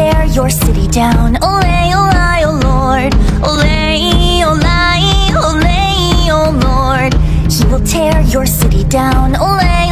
tear your city down. ole ole oh Lord. Ole, ole, ole, oh Lord. He will tear your city down. ole.